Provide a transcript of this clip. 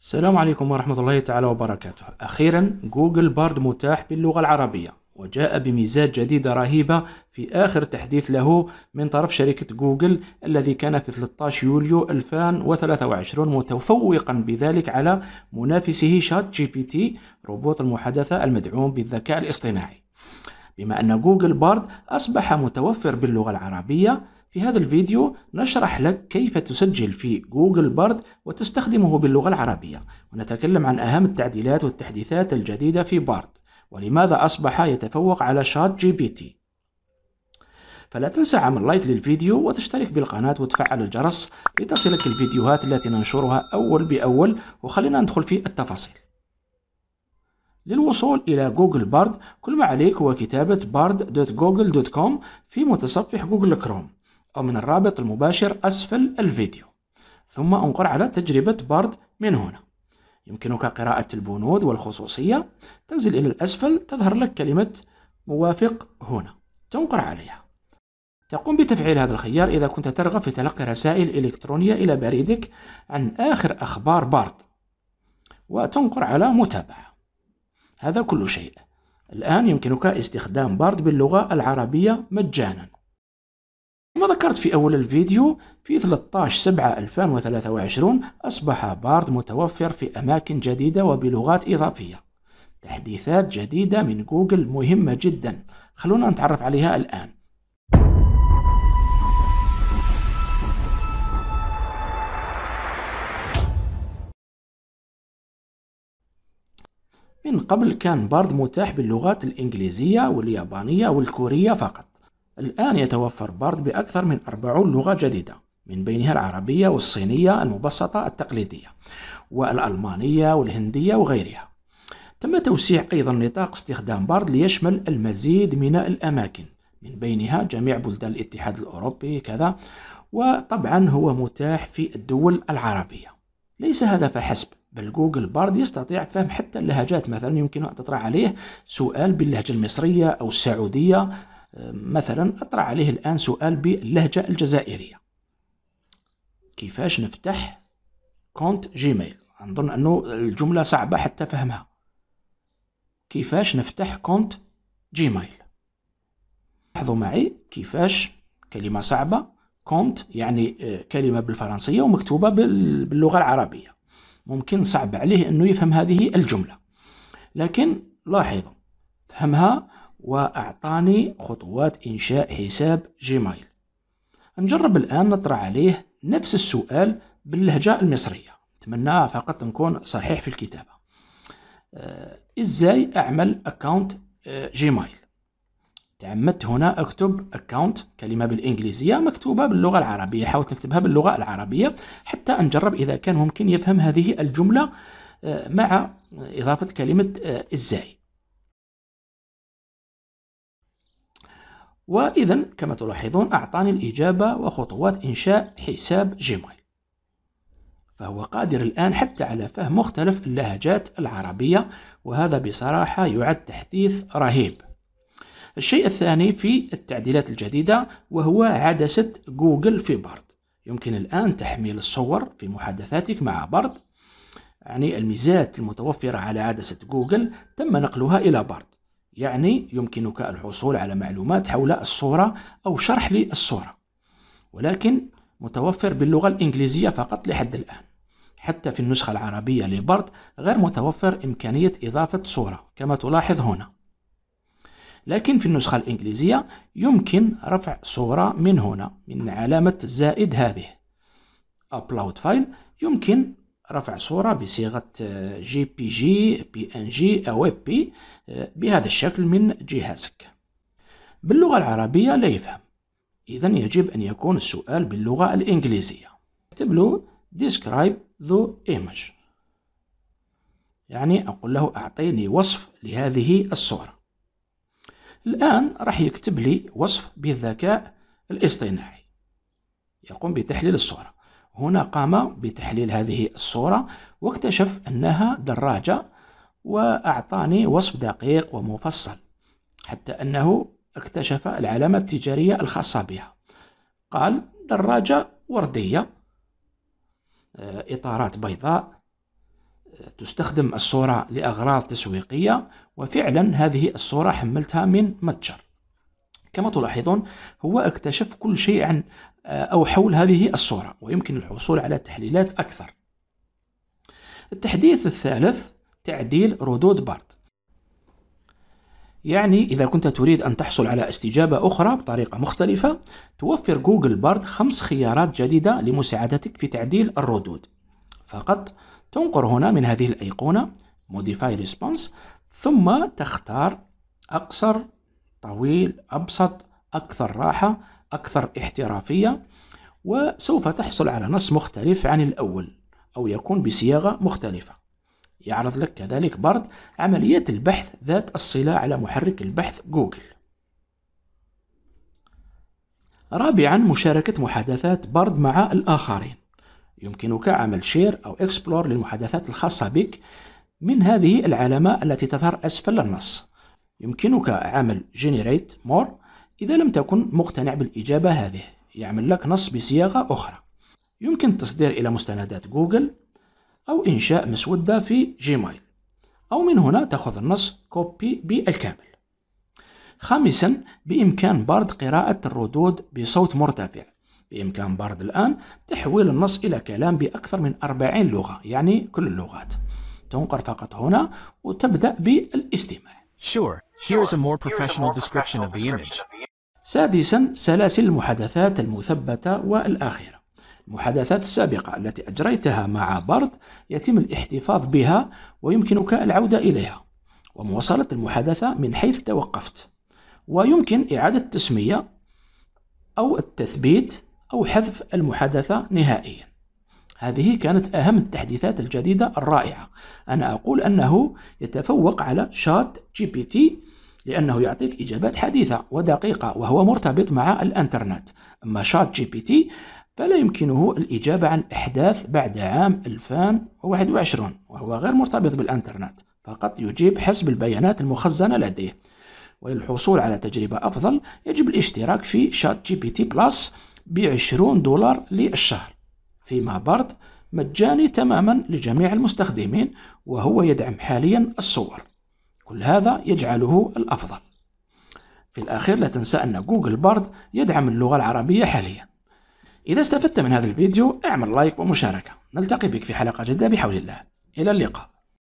السلام عليكم ورحمة الله تعالى وبركاته. أخيرا Google Bard متاح باللغة العربية وجاء بميزات جديدة رهيبة في آخر تحديث له من طرف شركة جوجل الذي كان في 13 يوليو 2023 متفوقا بذلك على منافسه ChatGPT روبوت المحادثة المدعوم بالذكاء الاصطناعي. بما أن Google Bard أصبح متوفر باللغة العربية في هذا الفيديو نشرح لك كيف تسجل في Google Bard وتستخدمه باللغة العربية. ونتكلم عن أهم التعديلات والتحديثات الجديدة في Bard ولماذا أصبح يتفوق على ChatGPT. فلا تنسى عمل like للفيديو وتشترك بالقناة وتفعل الجرس لتصلك الفيديوهات التي ننشرها أول بأول وخلينا ندخل في التفاصيل. للوصول إلى Google Bard كل ما عليك هو كتابة bard.google.com في متصفح Google Chrome. من الرابط المباشر أسفل الفيديو. ثم انقر على تجربة بارد من هنا. يمكنك قراءة البنود والخصوصية. تنزل إلى الأسفل تظهر لك كلمة موافق هنا. تنقر عليها. تقوم بتفعيل هذا الخيار إذا كنت ترغب في تلقي رسائل إلكترونية إلى بريدك عن آخر أخبار بارد وتنقر على متابعة. هذا كل شيء. الآن يمكنك استخدام بارد باللغة العربية مجانا. كما ذكرت في أول الفيديو في 13 7 2023 أصبح بارد متوفر في أماكن جديدة وبلغات إضافية. تحديثات جديدة من جوجل مهمة جدا. خلونا نتعرف عليها الآن. من قبل كان بارد متاح باللغات الإنجليزية واليابانية والكورية فقط. الآن يتوفر بارد بأكثر من 40 لغة جديدة من بينها العربية والصينية المبسطة التقليدية والألمانية والهندية وغيرها. تم توسيع أيضا نطاق استخدام بارد ليشمل المزيد من الأماكن من بينها جميع بلدان الاتحاد الأوروبي كذا وطبعا هو متاح في الدول العربية. ليس هذا فحسب بل جوجل بارد يستطيع فهم حتى اللهجات مثلا يمكن أن تطرح عليه سؤال باللهجة المصرية أو السعودية مثلا أطرح عليه الآن سؤال باللهجة الجزائرية. كيفاش نفتح compte Gmail؟ نظن أنه الجملة صعبة حتى فهمها. كيفاش نفتح compte Gmail؟ لاحظوا معي كيفاش كلمة صعبة compte يعني آه، كلمة بالفرنسية ومكتوبة باللغة العربية. ممكن صعب عليه أنه يفهم هذه الجملة. لكن لاحظوا فهمها وأعطاني خطوات إنشاء حساب Gmail. نجرب الآن نطرح عليه نفس السؤال باللهجة المصرية. أتمنى فقط نكون صحيح في الكتابة. آه، إزاي أعمل account آه، Gmail؟ تعمدت هنا أكتب account كلمة بالإنجليزية مكتوبة باللغة العربية. حاولت نكتبها باللغة العربية حتى نجرب إذا كان ممكن يفهم هذه الجملة آه، مع إضافة كلمة إزاي. وإذا كما تلاحظون أعطاني الإجابة وخطوات إنشاء حساب جيميل فهو قادر الآن حتى على فهم مختلف اللهجات العربية وهذا بصراحة يعد تحديث رهيب. الشيء الثاني في التعديلات الجديدة وهو عدسة جوجل في بارد. يمكن الآن تحميل الصور في محادثاتك مع بارد. يعني الميزات المتوفرة على عدسة جوجل تم نقلها إلى بارد. يعني يمكنك الحصول على معلومات حول الصورة أو شرح للصورة. ولكن متوفر باللغة الإنجليزية فقط لحد الآن. حتى في النسخة العربية لبرد غير متوفر إمكانية إضافة صورة كما تلاحظ هنا. لكن في النسخة الإنجليزية يمكن رفع صورة من هنا من علامة زائد هذه. Upload File يمكن رفع صورة بصيغة جي بي جي بي إن جي أو بي بهذا الشكل من جهازك. باللغة العربية لا يفهم. إذا يجب أن يكون السؤال باللغة الإنجليزية. اكتب له describe the image. يعني أقول له أعطيني وصف لهذه الصورة. الآن راح يكتب لي وصف بالذكاء الاصطناعي. يقوم بتحليل الصورة. هنا قام بتحليل هذه الصورة واكتشف أنها دراجة وأعطاني وصف دقيق ومفصل حتى أنه اكتشف العلامة التجارية الخاصة بها. قال دراجة وردية آه، إطارات بيضاء تستخدم الصورة لأغراض تسويقية وفعلا هذه الصورة حملتها من متجر. كما تلاحظون هو اكتشف كل شيء عن آه، أو حول هذه الصورة ويمكن الحصول على تحليلات أكثر. التحديث الثالث تعديل ردود بارد يعني إذا كنت تريد أن تحصل على استجابة أخرى بطريقة مختلفة توفر جوجل بارد خمس خيارات جديدة لمساعدتك في تعديل الردود. فقط تنقر هنا من هذه الأيقونة Modify Response ثم تختار أقصر طويل أبسط أكثر راحة أكثر احترافية وسوف تحصل على نص مختلف عن الأول أو يكون بصياغة مختلفة. يعرض لك كذلك برد عملية البحث ذات الصلة على محرك البحث جوجل. رابعا مشاركة محادثات Bard مع الآخرين. يمكنك عمل share أو export للمحادثات الخاصة بك من هذه العلامة التي تظهر أسفل النص. يمكنك عمل generate more إذا لم تكن مقتنع بالإجابة هذه يعمل لك نص بصياغة أخرى. يمكن التصدير إلى مستندات جوجل أو إنشاء مسودة في Gmail أو من هنا تأخذ النص copy بالكامل. خامسا بإمكان بارد قراءة الردود بصوت مرتفع. بإمكان بارد الآن تحويل النص إلى كلام بأكثر من 40 لغة يعني كل اللغات. تنقر فقط هنا وتبدأ بالإستماع. Sure, here's a more professional description of the image. سادسا سلاسل المحادثات المثبتة والآخرة. المحادثات السابقة التي أجريتها مع برد يتم الاحتفاظ بها ويمكنك العودة إليها. ومواصلة المحادثة من حيث توقفت. ويمكن إعادة التسمية أو التثبيت أو حذف المحادثة نهائيا. هذه كانت أهم التحديثات الجديدة الرائعة. أنا أقول أنه يتفوق على ChatGPT لأنه يعطيك إجابات حديثة ودقيقة وهو مرتبط مع الإنترنت. أما ChatGPT فلا يمكنه الإجابة عن أحداث بعد عام 2021 وهو غير مرتبط بالإنترنت فقط يجيب حسب البيانات المخزنة لديه. وللحصول على تجربة أفضل يجب الاشتراك في ChatGPT Plus بعشرون دولار للشهر فيما Bard مجاني تماما لجميع المستخدمين وهو يدعم حاليا الصور. كل هذا يجعله الأفضل. في الأخير لا تنسى أن Google Bard يدعم اللغة العربية حاليا. إذا استفدت من هذا الفيديو أعمل like ومشاركة. نلتقي بك في حلقة جديدة بحول الله. إلى اللقاء.